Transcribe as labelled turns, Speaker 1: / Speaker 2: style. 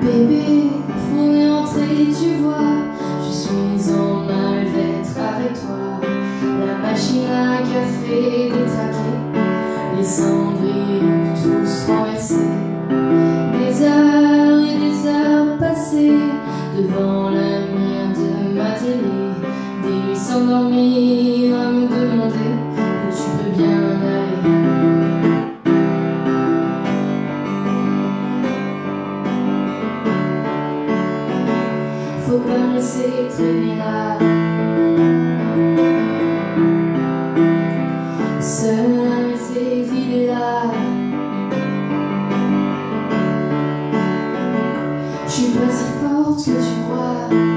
Speaker 1: Bébé, faut y entrer, tu vois, je suis en malvêtre avec toi. La machine à café détraquée, les cendriers. faut pas me laisser traîner là. Seul un effet vide là. Je suis pas si forte que tu crois.